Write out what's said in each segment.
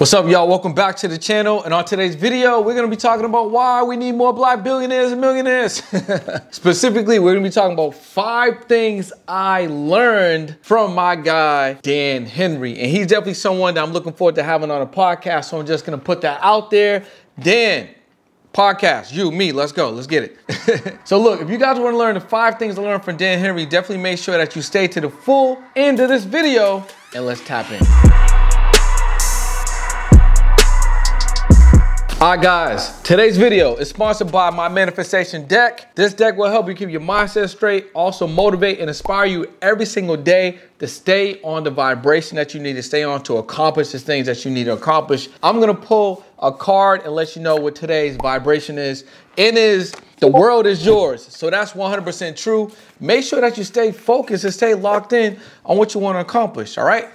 What's up, y'all? Welcome back to the channel. And on today's video, we're gonna be talking about why we need more black billionaires and millionaires. Specifically, we're gonna be talking about five things I learned from my guy, Dan Henry. And he's definitely someone that I'm looking forward to having on a podcast. So I'm just gonna put that out there. Dan, podcast, you, me, let's go, let's get it. so look, if you guys wanna learn the five things I learned from Dan Henry, definitely make sure that you stay to the full end of this video and let's tap in. All right, guys, today's video is sponsored by my manifestation deck. This deck will help you keep your mindset straight, also motivate and inspire you every single day to stay on the vibration that you need to stay on to accomplish the things that you need to accomplish. I'm gonna pull a card and let you know what today's vibration is. It is the world is yours. So that's 100% true. Make sure that you stay focused and stay locked in on what you wanna accomplish, all right?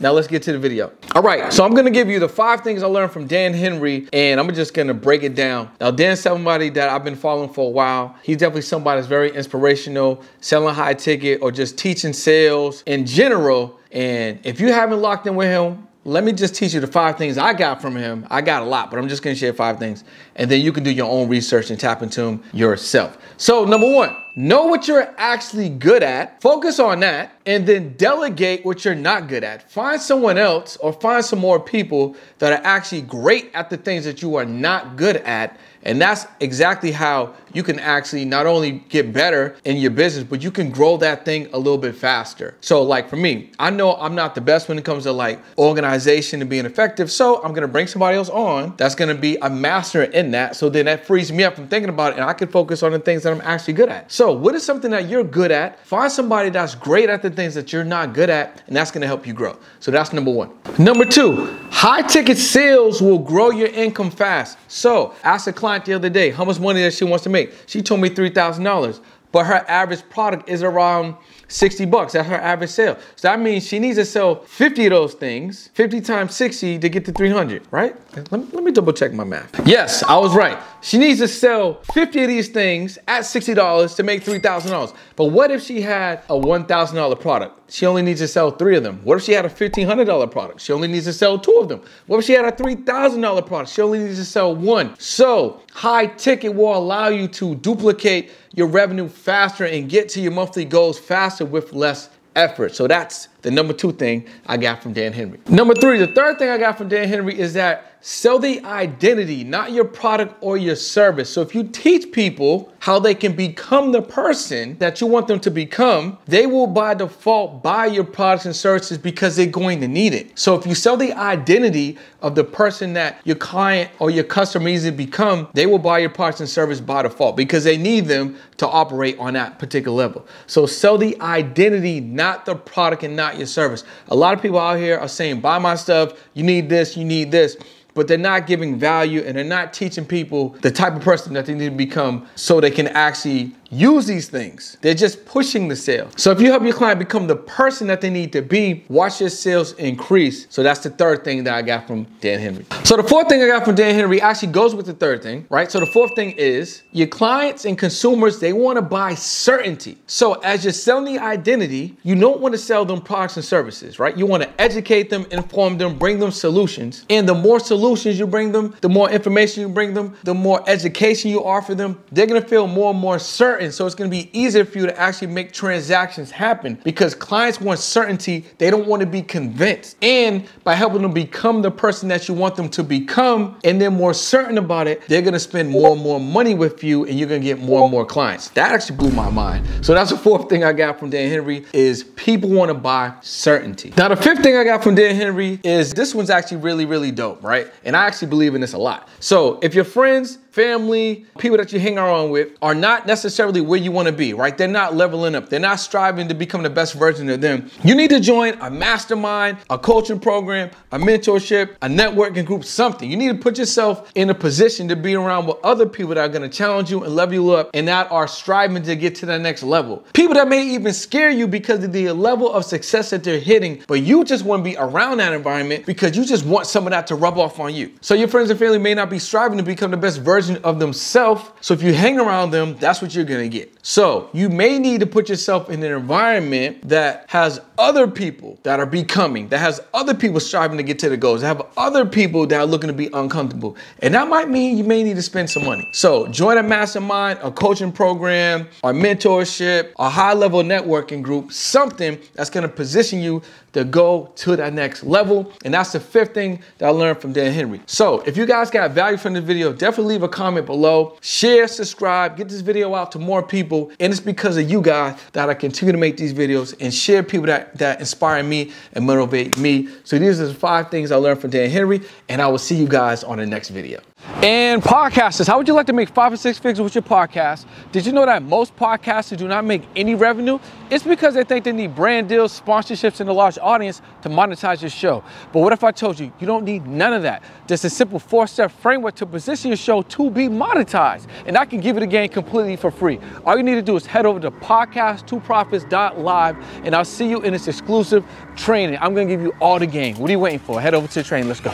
Now let's get to the video. All right, so I'm gonna give you the five things I learned from Dan Henry, and I'm just gonna break it down. Now, Dan's somebody that I've been following for a while. He's definitely somebody that's very inspirational, selling high ticket or just teaching sales in general. And if you haven't locked in with him, let me just teach you the five things I got from him. I got a lot, but I'm just gonna share five things. And then you can do your own research and tap into them yourself. So number one, know what you're actually good at, focus on that, and then delegate what you're not good at. Find someone else or find some more people that are actually great at the things that you are not good at and that's exactly how you can actually not only get better in your business, but you can grow that thing a little bit faster. So like for me, I know I'm not the best when it comes to like organization and being effective. So I'm gonna bring somebody else on that's gonna be a master in that. So then that frees me up from thinking about it and I can focus on the things that I'm actually good at. So what is something that you're good at? Find somebody that's great at the things that you're not good at, and that's gonna help you grow. So that's number one. Number two, high ticket sales will grow your income fast. So ask a client client the other day how much money that she wants to make. She told me $3,000, but her average product is around 60 bucks. That's her average sale. So that means she needs to sell 50 of those things, 50 times 60 to get to 300, right? Let me, let me double check my math. Yes, I was right. She needs to sell 50 of these things at $60 to make $3,000. But what if she had a $1,000 product? She only needs to sell three of them. What if she had a $1,500 product? She only needs to sell two of them. What if she had a $3,000 product? She only needs to sell one. So high ticket will allow you to duplicate your revenue faster and get to your monthly goals faster with less effort. So that's the number two thing I got from Dan Henry. Number three, the third thing I got from Dan Henry is that sell the identity, not your product or your service. So if you teach people how they can become the person that you want them to become, they will by default buy your products and services because they're going to need it. So if you sell the identity of the person that your client or your customer needs to become, they will buy your products and service by default because they need them to operate on that particular level. So sell the identity, not the product and not your service. A lot of people out here are saying, buy my stuff, you need this, you need this but they're not giving value and they're not teaching people the type of person that they need to become so they can actually use these things. They're just pushing the sale. So if you help your client become the person that they need to be, watch your sales increase. So that's the third thing that I got from Dan Henry. So the fourth thing I got from Dan Henry actually goes with the third thing, right? So the fourth thing is your clients and consumers, they want to buy certainty. So as you're selling the identity, you don't want to sell them products and services, right? You want to educate them, inform them, bring them solutions. And the more solutions you bring them, the more information you bring them, the more education you offer them, they're going to feel more and more certain certain. So it's going to be easier for you to actually make transactions happen because clients want certainty. They don't want to be convinced. And by helping them become the person that you want them to become and they're more certain about it, they're going to spend more and more money with you and you're going to get more and more clients. That actually blew my mind. So that's the fourth thing I got from Dan Henry is people want to buy certainty. Now the fifth thing I got from Dan Henry is this one's actually really, really dope, right? And I actually believe in this a lot. So if your friends family, people that you hang around with are not necessarily where you want to be, right? They're not leveling up. They're not striving to become the best version of them. You need to join a mastermind, a coaching program, a mentorship, a networking group, something. You need to put yourself in a position to be around with other people that are going to challenge you and level you up and that are striving to get to the next level. People that may even scare you because of the level of success that they're hitting, but you just want to be around that environment because you just want some of that to rub off on you. So your friends and family may not be striving to become the best version version of themselves. So if you hang around them, that's what you're gonna get. So you may need to put yourself in an environment that has other people that are becoming, that has other people striving to get to the goals, that have other people that are looking to be uncomfortable. And that might mean you may need to spend some money. So join a mastermind, a coaching program, a mentorship, a high level networking group, something that's gonna position you to go to that next level. And that's the fifth thing that I learned from Dan Henry. So if you guys got value from the video, definitely leave a comment below, share, subscribe, get this video out to more people. And it's because of you guys that I continue to make these videos and share people that, that inspire me and motivate me. So these are the five things I learned from Dan Henry, and I will see you guys on the next video. And podcasters, how would you like to make five or six figures with your podcast? Did you know that most podcasters do not make any revenue? It's because they think they need brand deals, sponsorships, and a large audience to monetize your show. But what if I told you you don't need none of that? Just a simple four-step framework to position your show to be monetized. And I can give it again completely for free. All you need to do is head over to podcast2profits.live and I'll see you in this exclusive training. I'm gonna give you all the game. What are you waiting for? Head over to the training. Let's go.